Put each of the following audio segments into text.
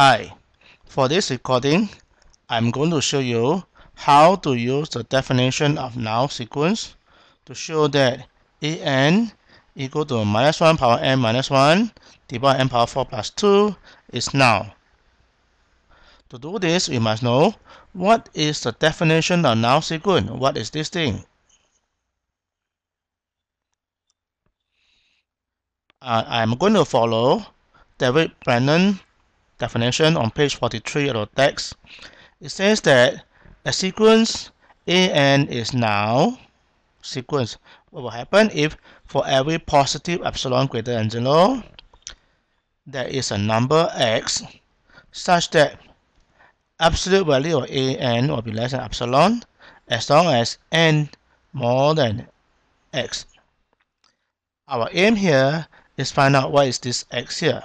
Hi, for this recording, I'm going to show you how to use the definition of null sequence to show that an equal to minus 1 power n minus 1 divided by n power 4 plus 2 is null. To do this, we must know what is the definition of null sequence. What is this thing? Uh, I'm going to follow David Brannan definition on page 43 of the text, it says that a sequence an is null sequence. What will happen if for every positive epsilon greater than 0, there is a number x such that absolute value of an will be less than epsilon as long as n more than x. Our aim here is find out what is this x here.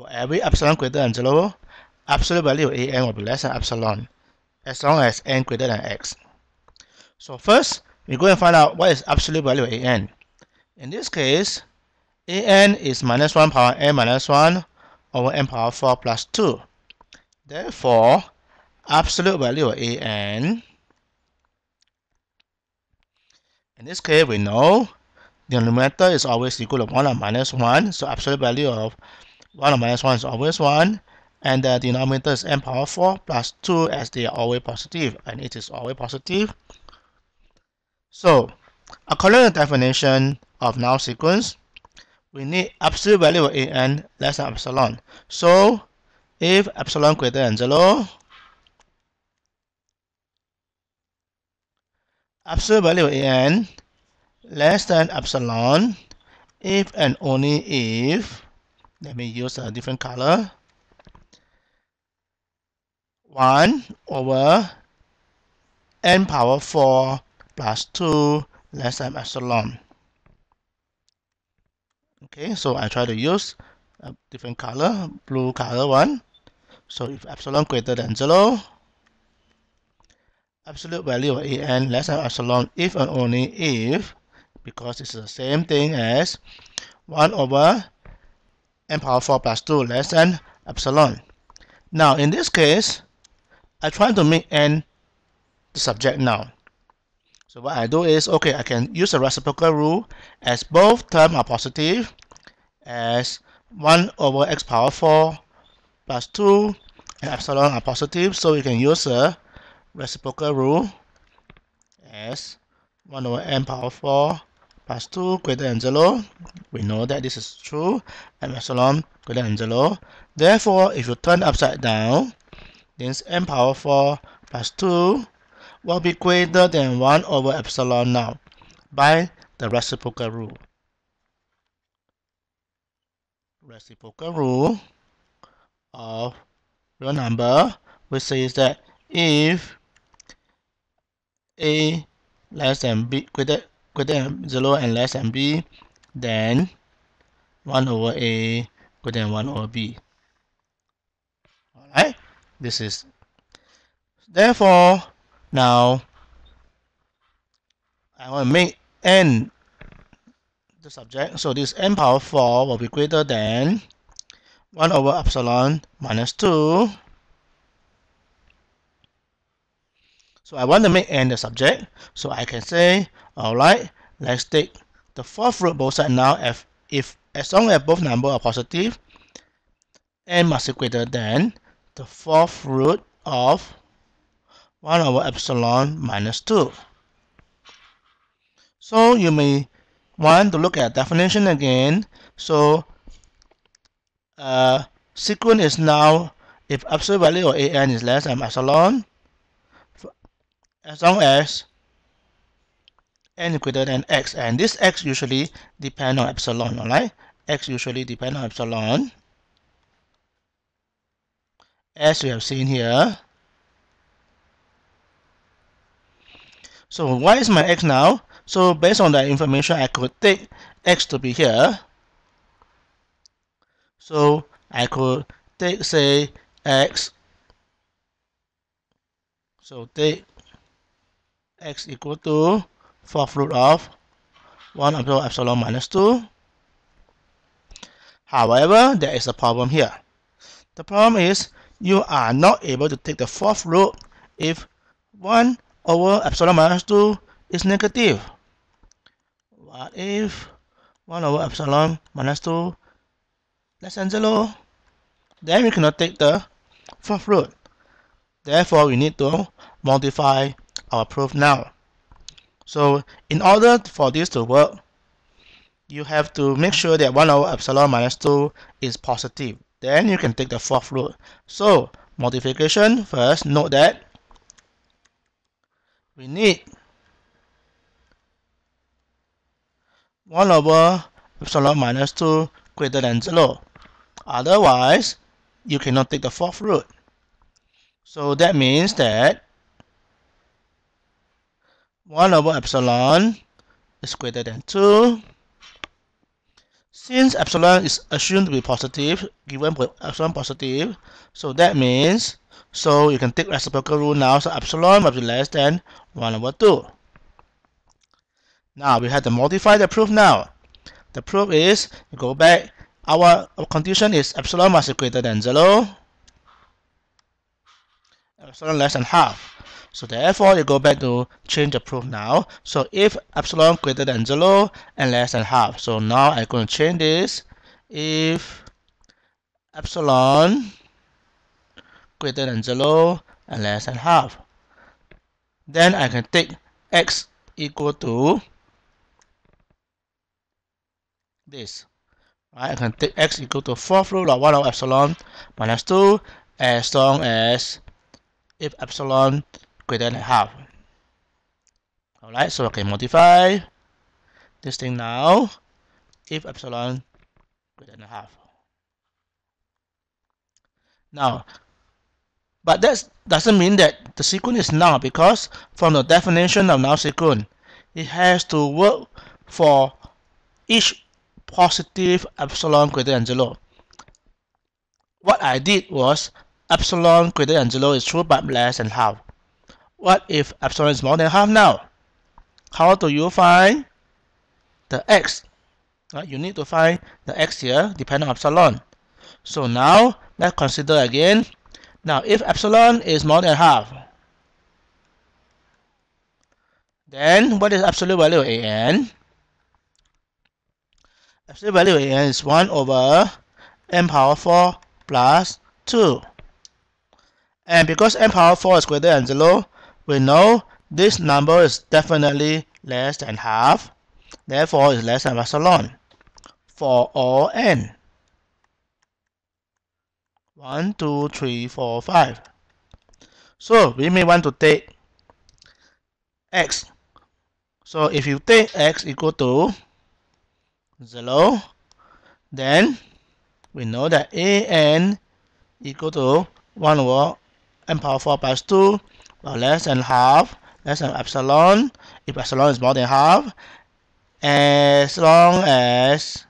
For every epsilon greater than 0, absolute value of an will be less than epsilon, as long as n greater than x. So first, we go and find out what is absolute value of an. In this case, an is minus 1 power n minus 1 over n power 4 plus 2. Therefore, absolute value of an, in this case, we know the numerator is always equal to 1 or minus 1, so absolute value of 1 or minus 1 is always 1 and uh, the denominator is n power 4 plus 2 as they are always positive and it is always positive. So according to the definition of null sequence we need absolute value of an less than epsilon. So if epsilon greater than 0 absolute value of an less than epsilon if and only if let me use a different color. 1 over n power 4 plus 2 less than epsilon. Okay so I try to use a different color blue color one. So if epsilon greater than 0 absolute value of an less than epsilon if and only if because it's the same thing as 1 over n power 4 plus 2 less than epsilon. Now in this case, I try to make n the subject now. So what I do is, okay, I can use the reciprocal rule as both terms are positive as 1 over x power 4 plus 2 and epsilon are positive. So you can use the reciprocal rule as 1 over n power 4 plus 2 greater than 0. We know that this is true and epsilon greater than 0. Therefore, if you turn upside down, then n power 4 plus 2 will be greater than 1 over epsilon now by the reciprocal rule. Reciprocal rule of real number which says that if a less than b greater greater than 0 and less than b, then 1 over a greater than 1 over b. Alright, this is therefore now I want to make n the subject, so this n power 4 will be greater than 1 over epsilon minus 2 So I want to make n the subject. So I can say, alright, let's take the fourth root both sides null if, if as long as both numbers are positive, n must be greater than the fourth root of 1 over epsilon minus 2. So you may want to look at definition again. So uh, sequence is now if absolute value of an is less than epsilon, as long as n greater than x. And this x usually depend on epsilon alright? X usually depend on epsilon. As we have seen here. So what is my x now? So based on that information I could take x to be here. So I could take say x. So take x equal to fourth root of 1 over epsilon minus 2. However, there is a problem here. The problem is you are not able to take the fourth root if 1 over epsilon minus 2 is negative. What if 1 over epsilon minus 2 less than 0? Then we cannot take the fourth root. Therefore, we need to modify our proof now. So in order for this to work, you have to make sure that 1 over epsilon minus 2 is positive. Then you can take the fourth root. So modification first, note that we need 1 over epsilon minus 2 greater than 0. Otherwise, you cannot take the fourth root. So that means that 1 over epsilon is greater than 2. Since epsilon is assumed to be positive, given epsilon positive, so that means, so you can take reciprocal rule now, so epsilon must be less than 1 over 2. Now we have to modify the proof now. The proof is, go back, our, our condition is epsilon must be greater than 0, epsilon less than half. So therefore, you go back to change the proof now. So if epsilon greater than 0 and less than half. So now I'm going to change this. If epsilon greater than 0 and less than half. Then I can take x equal to this. I can take x equal to 4th root of 1 over epsilon minus 2 as long as if epsilon greater than half. Alright, so I can modify this thing now if epsilon greater than half. Now, but that doesn't mean that the sequence is null because from the definition of null sequence, it has to work for each positive epsilon greater than 0. What I did was epsilon greater than 0 is true but less than half. What if epsilon is more than half now? How do you find the x? You need to find the x here depending on epsilon. So now let's consider again. Now if epsilon is more than half, then what is absolute value of an? Absolute value of an is 1 over n power 4 plus 2. And because n power 4 is greater than 0, we know this number is definitely less than half, therefore it's less than epsilon for all n. 1, 2, 3, 4, 5. So we may want to take x. So if you take x equal to 0, then we know that a n equal to 1 over n power 4 plus 2 well, less than half, less than epsilon, if epsilon is more than half, as long as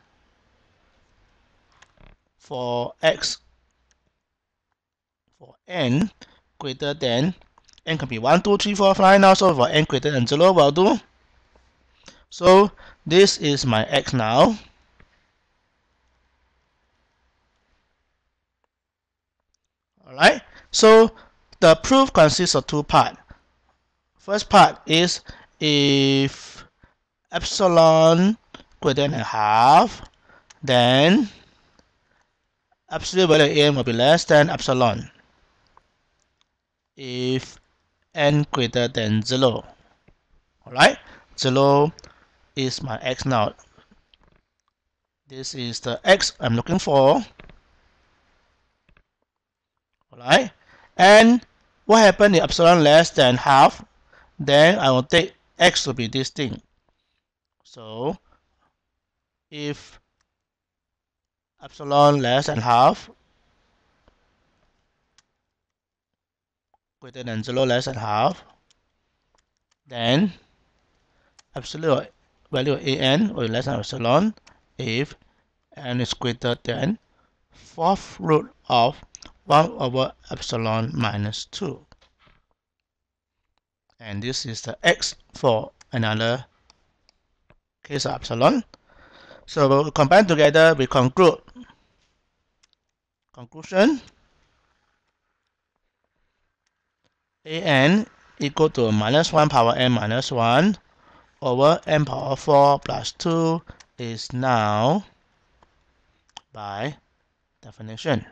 for x for n greater than n can be 1, 2, 3, 4, 5 now, so for n greater than 0 will do. So this is my x now. Alright, so the proof consists of two parts. First part is if epsilon greater than a half, then absolute value n will be less than epsilon. If n greater than 0. Alright, 0 is my x now. This is the x I'm looking for. Alright, and what happens if epsilon less than half? Then I will take x to be this thing. So if epsilon less than half greater than 0 less than half then absolute value of an will be less than epsilon if n is greater than fourth root of 1 over epsilon minus 2 and this is the x for another case of epsilon. So we combine together we conclude Conclusion. An equal to minus 1 power n minus 1 over n power 4 plus 2 is null by definition.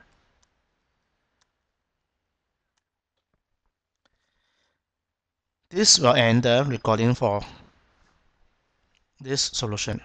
This will end the recording for this solution.